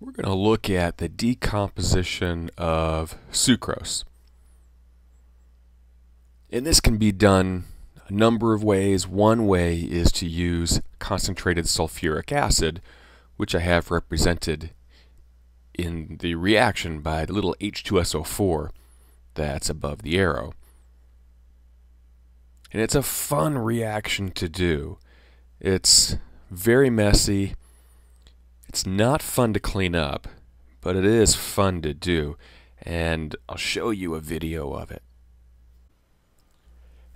we're going to look at the decomposition of sucrose. And this can be done a number of ways. One way is to use concentrated sulfuric acid, which I have represented in the reaction by the little H2SO4 that's above the arrow. And it's a fun reaction to do. It's very messy it's not fun to clean up, but it is fun to do, and I'll show you a video of it.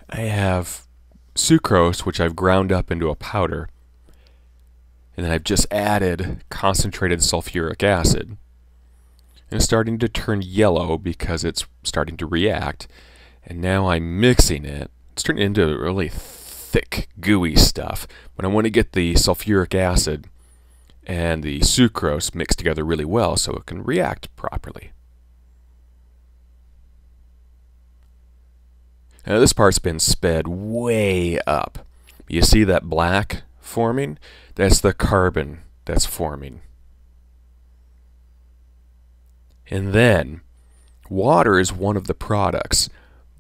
I have sucrose, which I've ground up into a powder, and then I've just added concentrated sulfuric acid. And it's starting to turn yellow because it's starting to react, and now I'm mixing it. It's turning into really thick, gooey stuff, but I want to get the sulfuric acid and the sucrose mix together really well so it can react properly. Now this part's been sped way up. You see that black forming? That's the carbon that's forming. And then, water is one of the products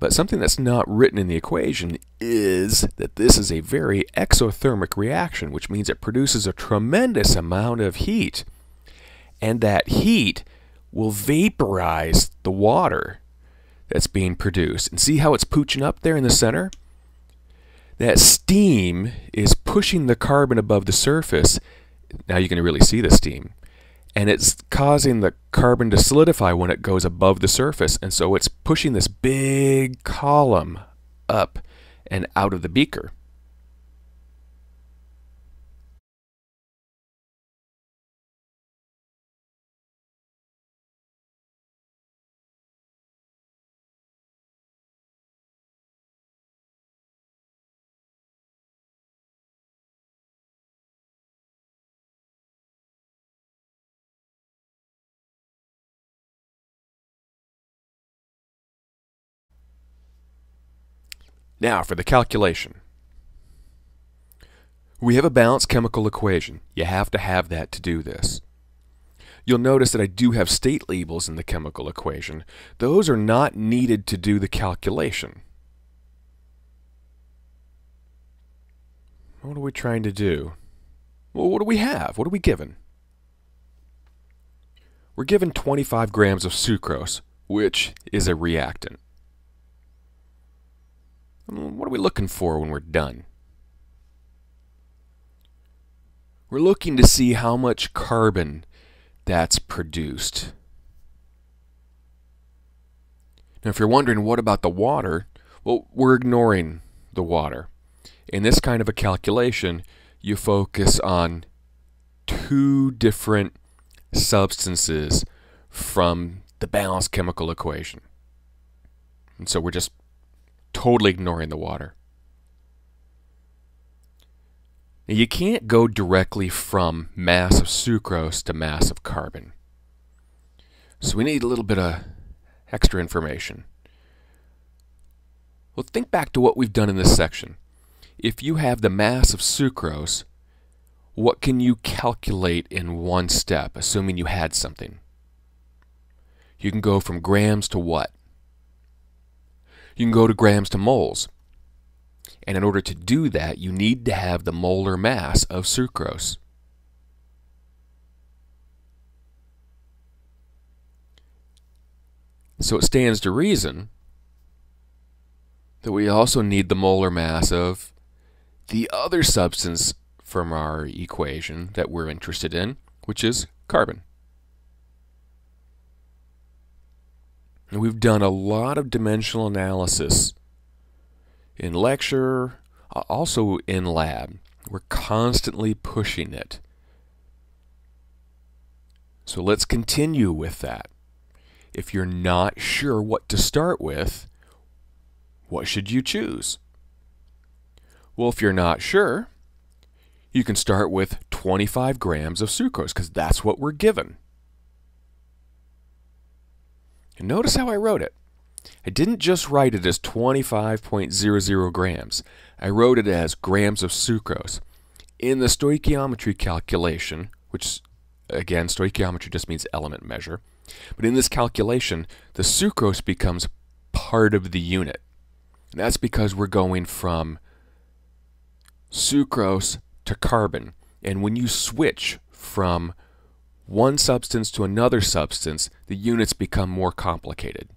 but something that's not written in the equation is that this is a very exothermic reaction, which means it produces a tremendous amount of heat. And that heat will vaporize the water that's being produced. And see how it's pooching up there in the center? That steam is pushing the carbon above the surface. Now you can really see the steam and it's causing the carbon to solidify when it goes above the surface. And so it's pushing this big column up and out of the beaker. Now for the calculation. We have a balanced chemical equation. You have to have that to do this. You'll notice that I do have state labels in the chemical equation. Those are not needed to do the calculation. What are we trying to do? Well, what do we have? What are we given? We're given 25 grams of sucrose, which is a reactant. What are we looking for when we're done? We're looking to see how much carbon that's produced. Now, if you're wondering what about the water, well, we're ignoring the water. In this kind of a calculation, you focus on two different substances from the balanced chemical equation. And so we're just totally ignoring the water. You can't go directly from mass of sucrose to mass of carbon. So we need a little bit of extra information. Well, think back to what we've done in this section. If you have the mass of sucrose, what can you calculate in one step, assuming you had something? You can go from grams to what? You can go to grams to moles. And in order to do that, you need to have the molar mass of sucrose. So it stands to reason that we also need the molar mass of the other substance from our equation that we're interested in, which is carbon. And we've done a lot of dimensional analysis in lecture, also in lab. We're constantly pushing it. So let's continue with that. If you're not sure what to start with, what should you choose? Well, if you're not sure, you can start with 25 grams of sucrose because that's what we're given. And notice how I wrote it. I didn't just write it as 25.00 grams. I wrote it as grams of sucrose. In the stoichiometry calculation, which Again, stoichiometry just means element measure. But in this calculation, the sucrose becomes part of the unit. And that's because we're going from sucrose to carbon. And when you switch from one substance to another substance, the units become more complicated.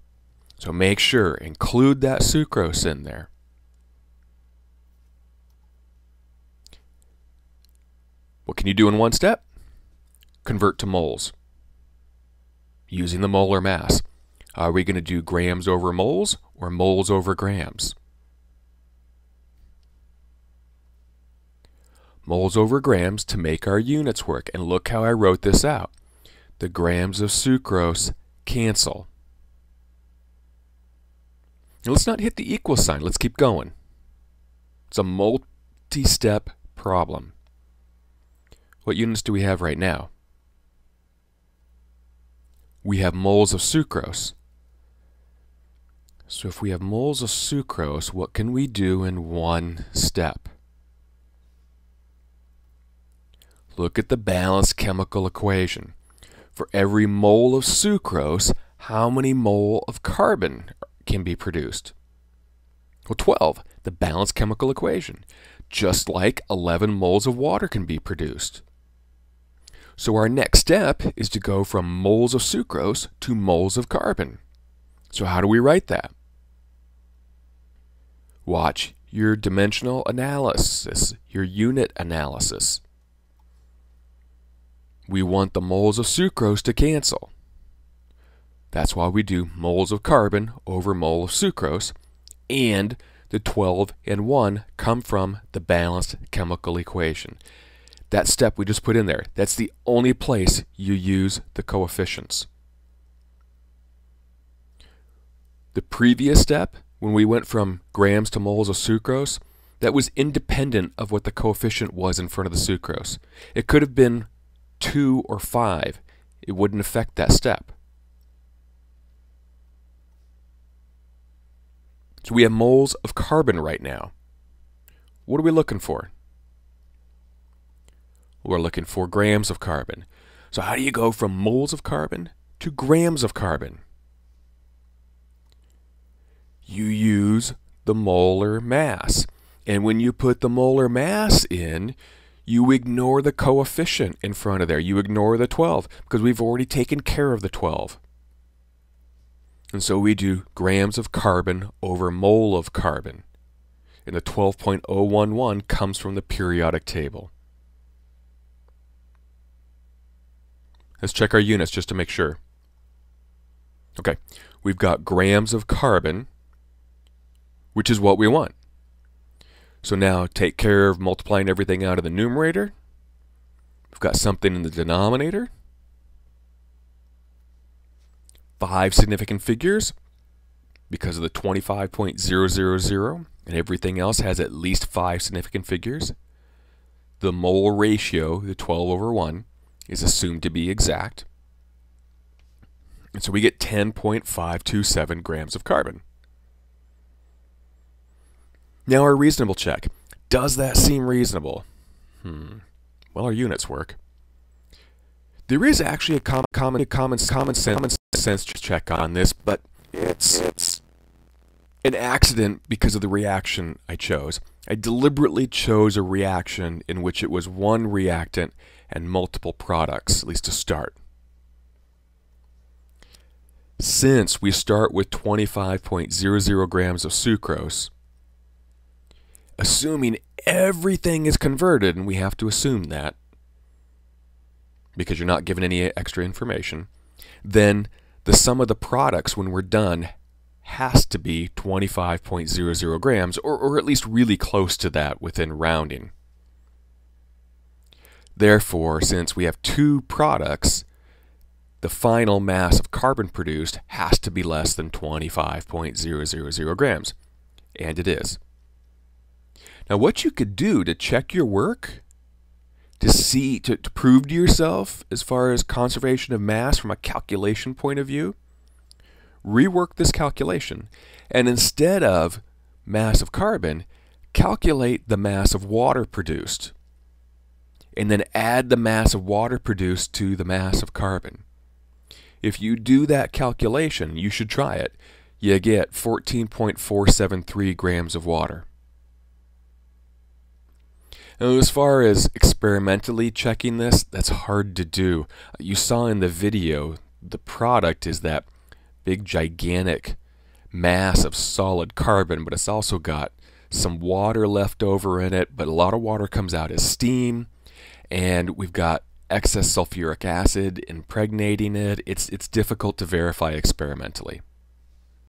So make sure, include that sucrose in there. What can you do in one step? Convert to moles using the molar mass. Are we going to do grams over moles or moles over grams? Moles over grams to make our units work. And look how I wrote this out. The grams of sucrose cancel. Now let's not hit the equal sign. Let's keep going. It's a multi-step problem. What units do we have right now? We have moles of sucrose. So if we have moles of sucrose, what can we do in one step? Look at the balanced chemical equation. For every mole of sucrose, how many mole of carbon can be produced? Well, 12, the balanced chemical equation. Just like 11 moles of water can be produced. So our next step is to go from moles of sucrose to moles of carbon. So how do we write that? Watch your dimensional analysis, your unit analysis. We want the moles of sucrose to cancel. That's why we do moles of carbon over mole of sucrose, and the 12 and 1 come from the balanced chemical equation that step we just put in there. That's the only place you use the coefficients. The previous step, when we went from grams to moles of sucrose, that was independent of what the coefficient was in front of the sucrose. It could have been 2 or 5. It wouldn't affect that step. So we have moles of carbon right now. What are we looking for? We're looking for grams of carbon. So how do you go from moles of carbon to grams of carbon? You use the molar mass. And when you put the molar mass in, you ignore the coefficient in front of there. You ignore the 12 because we've already taken care of the 12. And so we do grams of carbon over mole of carbon. And the 12.011 comes from the periodic table. Let's check our units just to make sure. Okay, we've got grams of carbon, which is what we want. So now take care of multiplying everything out of the numerator. We've got something in the denominator. Five significant figures because of the 25.000 and everything else has at least five significant figures. The mole ratio, the 12 over 1, is assumed to be exact. And so we get 10.527 grams of carbon. Now our reasonable check. Does that seem reasonable? Hmm. Well, our units work. There is actually a common, common, common, common sense, sense check on this, but it's, it's an accident because of the reaction I chose. I deliberately chose a reaction in which it was one reactant and multiple products, at least to start. Since we start with 25.00 grams of sucrose, assuming everything is converted, and we have to assume that because you're not given any extra information, then the sum of the products when we're done has to be 25.00 grams, or, or at least really close to that within rounding. Therefore, since we have two products, the final mass of carbon produced has to be less than 25.000 grams. And it is. Now, what you could do to check your work, to see, to, to prove to yourself as far as conservation of mass from a calculation point of view, rework this calculation. And instead of mass of carbon, calculate the mass of water produced and then add the mass of water produced to the mass of carbon. If you do that calculation, you should try it, you get 14.473 grams of water. Now, as far as experimentally checking this, that's hard to do. You saw in the video, the product is that big, gigantic mass of solid carbon, but it's also got some water left over in it, but a lot of water comes out as steam, and we've got excess sulfuric acid impregnating it. It's, it's difficult to verify experimentally.